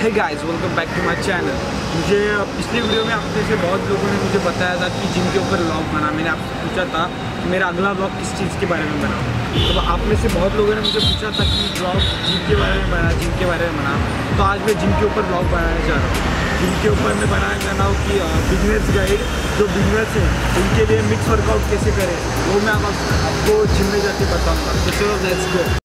है guys welcome back to my channel मुझे पिछली वीडियो में आपने से बहुत लोगों ने मुझे बताया था कि जिम के ऊपर ब्लॉग बना। मैंने आपसे पूछा था कि मेरा अगला ब्लॉग किस चीज़ के बारे में बना। तो आप में से बहुत लोगों ने मुझे पूछा था कि ब्लॉग जिम के बारे में बना जिम के बारे में बना। तो आज मैं जिम के ऊपर ब्लॉग बनाने जा रहा हूँ। जिम के ऊपर मैं बनाया जा रहा हूँ कि बिज़नेस गाइड जो बिज़नेस है उनके लिए मिक्स वर्कआउट कैसे करें वो मैं आप, आपको जिम में जाके बताऊँगा। तो चलो लेट्स गो